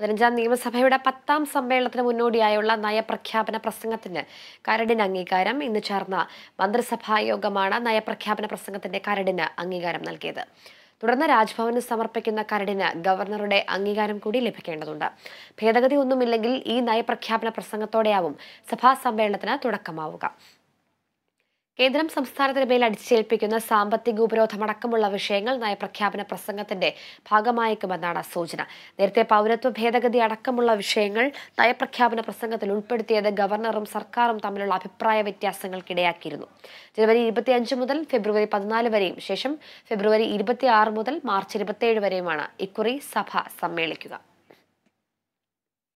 പതിനഞ്ചാം നിയമസഭയുടെ പത്താം സമ്മേളനത്തിന് മുന്നോടിയായുള്ള നയപ്രഖ്യാപന പ്രസംഗത്തിന് കരടിന് അംഗീകാരം. ഇന്ന് ചേർന്ന മന്ത്രിസഭാ യോഗമാണ് നയപ്രഖ്യാപന പ്രസംഗത്തിന്റെ കരടിന് അംഗീകാരം നൽകിയത്. തുടർന്ന് രാജ്ഭവന് സമർപ്പിക്കുന്ന കരടിന് ഗവർണറുടെ അംഗീകാരം കൂടി ലഭിക്കേണ്ടതുണ്ട്. ഭേദഗതി ഒന്നുമില്ലെങ്കിൽ ഈ നയപ്രഖ്യാപന പ്രസംഗത്തോടെയാവും സഭാ സമ്മേളനത്തിന് തുടക്കമാവുക. കേന്ദ്രം സംസ്ഥാനത്തിന് മേൽ അടിച്ചേൽപ്പിക്കുന്ന സാമ്പത്തിക ഉപരോധമടക്കമുള്ള വിഷയങ്ങൾ നയപ്രഖ്യാപന പ്രസംഗത്തിന്റെ ഭാഗമായേക്കുമെന്നാണ് സൂചന. നേരത്തെ പൗരത്വ ഭേദഗതി അടക്കമുള്ള വിഷയങ്ങൾ നയപ്രഖ്യാപന പ്രസംഗത്തിൽ ഉൾപ്പെടുത്തിയത് ഗവർണറും സർക്കാരും തമ്മിലുള്ള അഭിപ്രായ വ്യത്യാസങ്ങൾക്കിടയാക്കിയിരുന്നു. ജനുവരി ഇരുപത്തിയഞ്ച് മുതൽ ഫെബ്രുവരി പതിനാല് വരെയും ശേഷം ഫെബ്രുവരി ഇരുപത്തിയാറ് മുതൽ മാർച്ച് ഇരുപത്തിയേഴ് വരെയുമാണ് ഇക്കുറി സഭ സമ്മേളിക്കുക.